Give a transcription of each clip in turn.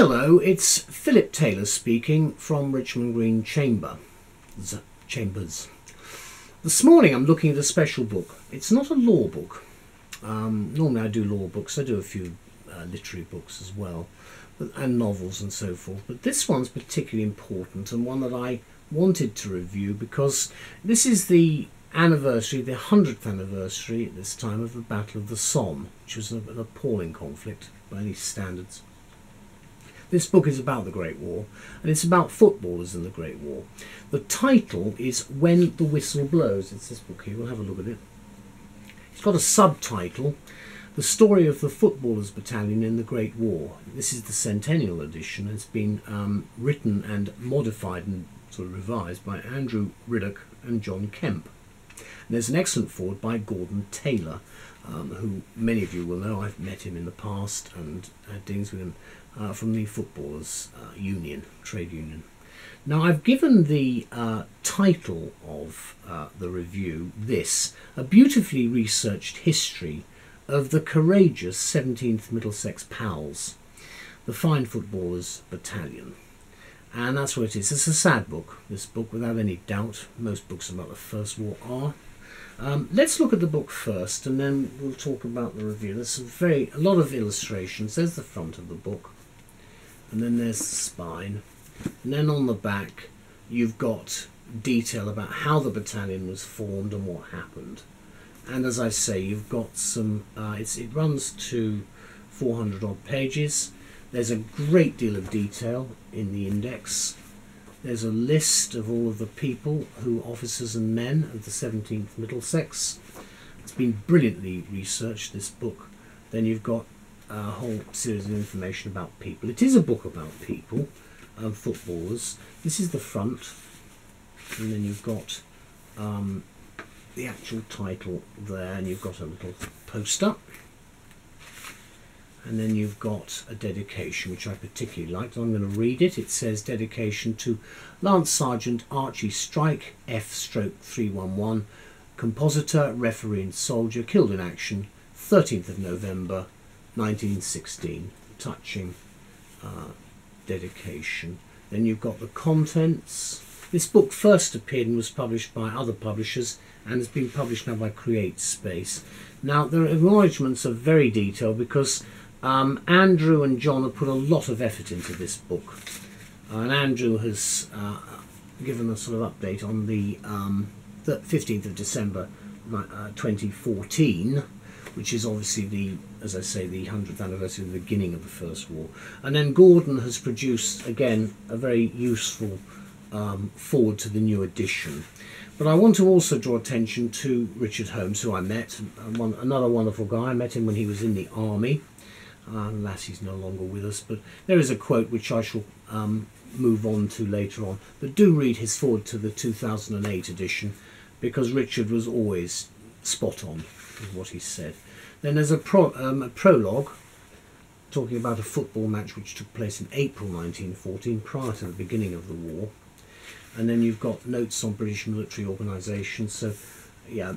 Hello, it's Phillip Taylor speaking from Richmond Green Chamber. Chambers. This morning I'm looking at a special book. It's not a law book. Um, normally I do law books, I do a few uh, literary books as well, but, and novels and so forth. But this one's particularly important and one that I wanted to review because this is the anniversary, the 100th anniversary at this time of the Battle of the Somme, which was an appalling conflict by any standards. This book is about the Great War, and it's about footballers in the Great War. The title is When the Whistle Blows. It's this book here, we'll have a look at it. It's got a subtitle, The Story of the Footballers Battalion in the Great War. This is the centennial edition. It's been um, written and modified and sort of revised by Andrew Riddoch and John Kemp. And there's an excellent foreword by Gordon Taylor, um, who many of you will know. I've met him in the past and had dealings with him uh, from the Footballers uh, Union, trade union. Now, I've given the uh, title of uh, the review this a beautifully researched history of the courageous 17th Middlesex Pals, the Fine Footballers Battalion. And that's what it is. It's a sad book, this book, without any doubt. Most books about the First War are. Um, let's look at the book first, and then we'll talk about the review. There's a very a lot of illustrations. There's the front of the book, and then there's the spine, and then on the back you've got detail about how the battalion was formed and what happened. And as I say, you've got some. Uh, it runs to 400 odd pages. There's a great deal of detail in the index. There's a list of all of the people who officers and men of the 17th Middlesex. It's been brilliantly researched, this book. Then you've got a whole series of information about people. It is a book about people, um, footballers. This is the front, and then you've got um, the actual title there, and you've got a little poster. And then you've got a dedication, which I particularly liked. I'm going to read it. It says dedication to Lance Sergeant Archie Strike, F stroke 311, compositor, referee and soldier, killed in action, 13th of November 1916. Touching uh, dedication. Then you've got the contents. This book first appeared and was published by other publishers and has been published now by CreateSpace. Now, the acknowledgements are very detailed because um, Andrew and John have put a lot of effort into this book. Uh, and Andrew has uh, given a sort of update on the, um, the 15th of December uh, 2014, which is obviously the, as I say, the 100th anniversary of the beginning of the First War. And then Gordon has produced, again, a very useful um, forward to the new edition. But I want to also draw attention to Richard Holmes, who I met, one, another wonderful guy. I met him when he was in the army. Alas, he's no longer with us. But there is a quote which I shall um, move on to later on. But do read his forward to the 2008 edition because Richard was always spot on with what he said. Then there's a, pro, um, a prologue talking about a football match which took place in April 1914, prior to the beginning of the war. And then you've got notes on British military organisation. So, yeah,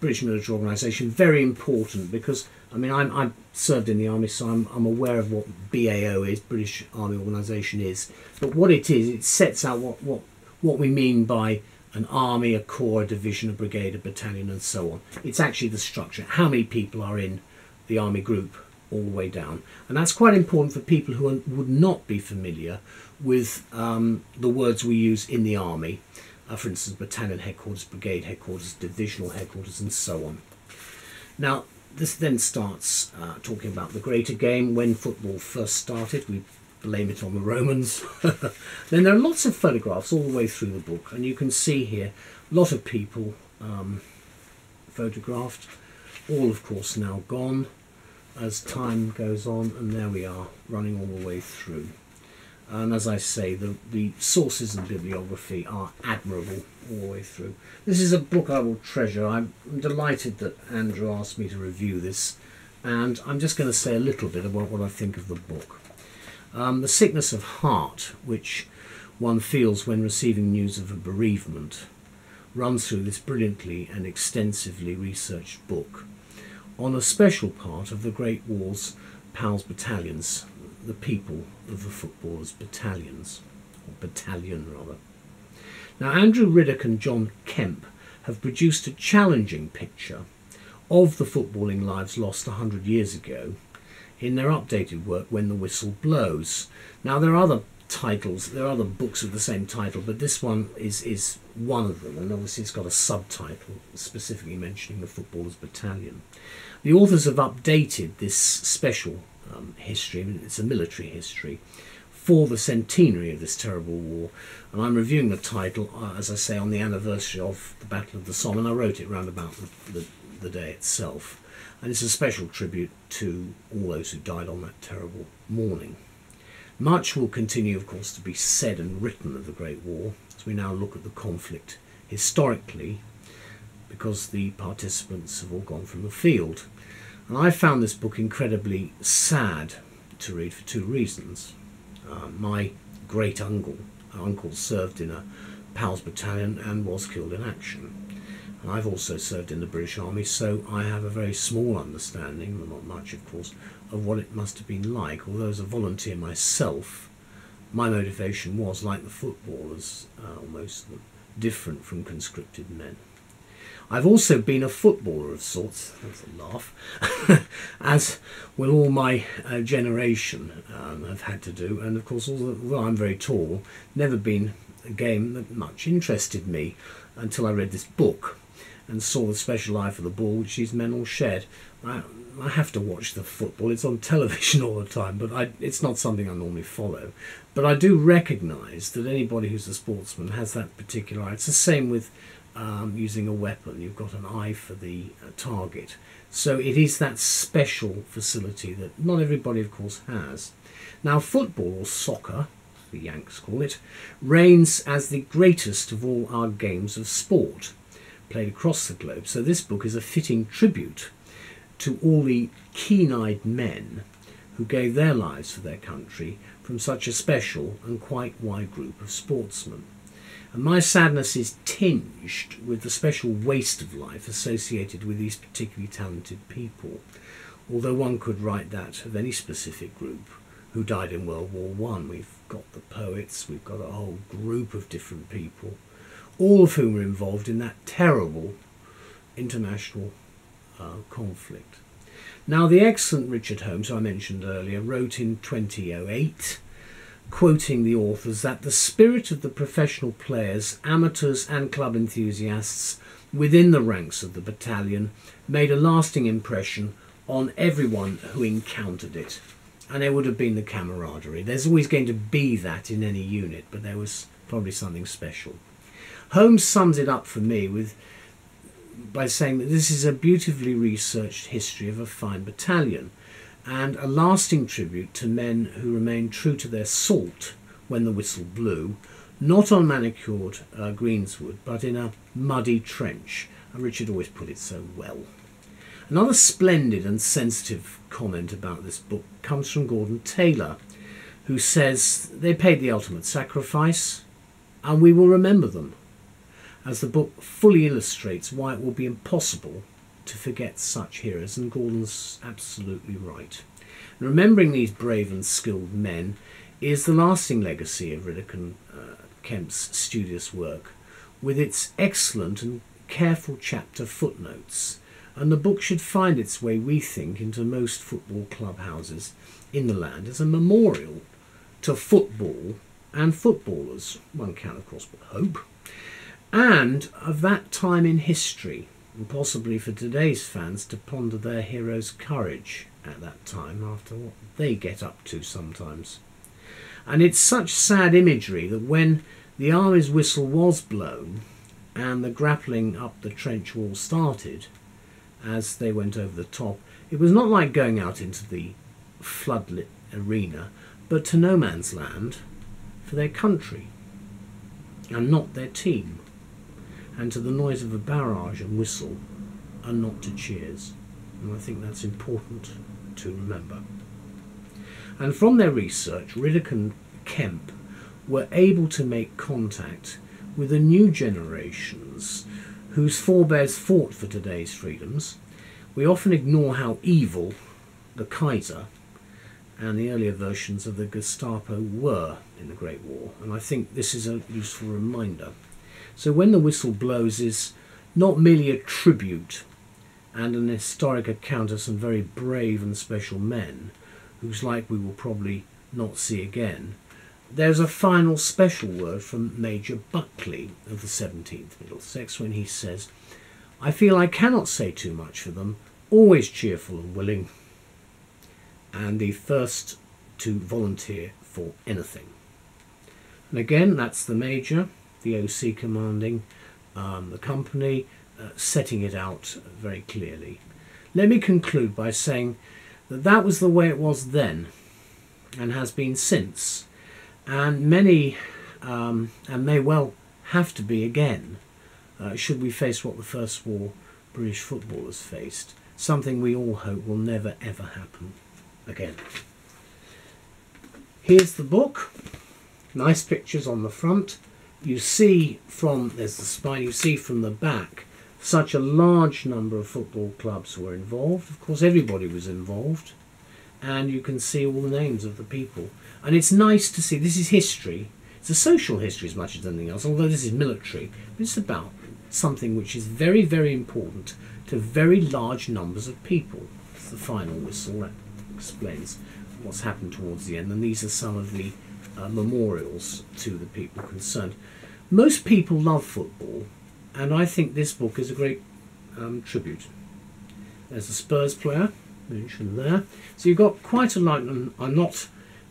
British military organisation very important because I mean I'm I served in the army, so I'm I'm aware of what BAO is, British Army Organisation is. But what it is, it sets out what what what we mean by an army, a corps, a division, a brigade, a battalion, and so on. It's actually the structure. How many people are in the army group all the way down, and that's quite important for people who would not be familiar with um, the words we use in the army uh, for instance, battalion headquarters, brigade headquarters, divisional headquarters, and so on. Now, this then starts uh, talking about the greater game when football first started. We blame it on the Romans. then there are lots of photographs all the way through the book, and you can see here a lot of people um, photographed, all of course now gone as time goes on, and there we are running all the way through. And as I say, the, the sources and bibliography are admirable all the way through. This is a book I will treasure. I'm delighted that Andrew asked me to review this, and I'm just going to say a little bit about what I think of the book. Um, the sickness of heart, which one feels when receiving news of a bereavement, runs through this brilliantly and extensively researched book on a special part of the Great War's PALS battalions, the people of the footballers' battalions, or battalion rather. Now, Andrew Riddoch and John Kemp have produced a challenging picture of the footballing lives lost 100 years ago in their updated work, When the Whistle Blows. Now, there are other titles, there are other books of the same title, but this one is, is one of them, and obviously it's got a subtitle specifically mentioning the Footballers' Battalion. The authors have updated this special um, history, it's a military history, for the centenary of this terrible war. And I'm reviewing the title, uh, as I say, on the anniversary of the Battle of the Somme, and I wrote it round about the, the, the day itself. And it's a special tribute to all those who died on that terrible morning. Much will continue, of course, to be said and written of the Great War as we now look at the conflict historically, because the participants have all gone from the field. And I found this book incredibly sad to read for two reasons. Uh, my great uncle, uncle served in a PALS battalion and was killed in action. And I've also served in the British Army, so I have a very small understanding, well, not much of course, of what it must have been like. Although as a volunteer myself, my motivation was, like the footballers, uh, almost different from conscripted men. I've also been a footballer of sorts, that's a laugh, as will all my uh, generation um, have had to do. And of course, although I'm very tall, never been a game that much interested me until I read this book and saw the special eye for the ball which these men all shared. I, I have to watch the football. It's on television all the time, but I, it's not something I normally follow. But I do recognise that anybody who's a sportsman has that particular eye. It's the same with um, using a weapon. You've got an eye for the uh, target. So it is that special facility that not everybody, of course, has. Now, football or soccer, the Yanks call it, reigns as the greatest of all our games of sport played across the globe. So this book is a fitting tribute to all the keen-eyed men who gave their lives for their country from such a special and quite wide group of sportsmen. And my sadness is tinged with the special waste of life associated with these particularly talented people, although one could write that of any specific group who died in World War One. We've got the poets, we've got a whole group of different people, all of whom were involved in that terrible international uh, conflict. Now, the excellent Richard Holmes, who I mentioned earlier, wrote in 2008 quoting the authors, that the spirit of the professional players, amateurs, and club enthusiasts within the ranks of the battalion made a lasting impression on everyone who encountered it. And there would have been the camaraderie. There's always going to be that in any unit, but there was probably something special. Holmes sums it up for me with by saying that this is a beautifully researched history of a fine battalion and a lasting tribute to men who remained true to their salt when the whistle blew, not on manicured uh, greenswood, but in a muddy trench. And Richard always put it so well. Another splendid and sensitive comment about this book comes from Gordon Taylor, who says they paid the ultimate sacrifice, and we will remember them, as the book fully illustrates why it will be impossible to forget such heroes, and Gordon's absolutely right. Remembering these brave and skilled men is the lasting legacy of Riddoch and uh, Kemp's studious work, with its excellent and careful chapter footnotes. And the book should find its way, we think, into most football clubhouses in the land as a memorial to football and footballers. One can, of course, but hope. And of that time in history and possibly for today's fans to ponder their heroes' courage at that time after what they get up to sometimes. And it's such sad imagery that when the army's whistle was blown and the grappling up the trench wall started, as they went over the top, it was not like going out into the floodlit arena, but to no man's land for their country and not their team and to the noise of a barrage and whistle, and not to cheers. And I think that's important to remember. And from their research, Riddoch and Kemp were able to make contact with the new generations whose forebears fought for today's freedoms. We often ignore how evil the Kaiser and the earlier versions of the Gestapo were in the Great War. And I think this is a useful reminder. So when the whistle blows is not merely a tribute and an historic account of some very brave and special men, whose like we will probably not see again. There's a final special word from Major Buckley of the 17th Middlesex when he says, I feel I cannot say too much for them, always cheerful and willing, and the first to volunteer for anything. And again, that's the Major, the OC commanding um, the company, uh, setting it out very clearly. Let me conclude by saying that that was the way it was then and has been since, and many, um, and may well have to be again, uh, should we face what the First War British footballers faced, something we all hope will never ever happen again. Here's the book, nice pictures on the front. You see from, there's the spine, you see from the back such a large number of football clubs were involved. Of course, everybody was involved, and you can see all the names of the people. And it's nice to see. This is history. It's a social history as much as anything else, although this is military. But it's about something which is very, very important to very large numbers of people. It's the final whistle that explains what's happened towards the end, and these are some of the uh, memorials to the people concerned. Most people love football, and I think this book is a great um, tribute. There's a Spurs player mentioned there. So you've got quite a lot, and I'm not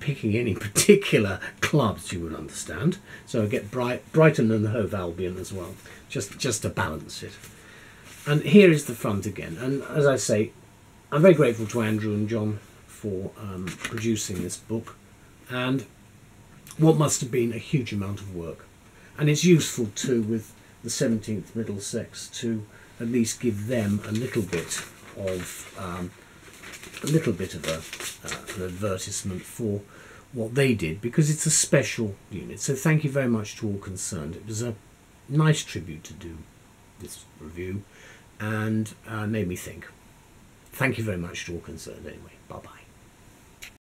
picking any particular clubs, you would understand. So I get Bright, Brighton and the Hove Albion as well, just, just to balance it. And here is the front again. And as I say, I'm very grateful to Andrew and John for um, producing this book and what must have been a huge amount of work. And it's useful too with the 17th Middlesex to at least give them a little bit of um, a little bit of a, uh, an advertisement for what they did because it's a special unit. So thank you very much to all concerned. It was a nice tribute to do this review and uh, made me think. Thank you very much to all concerned anyway. Bye bye.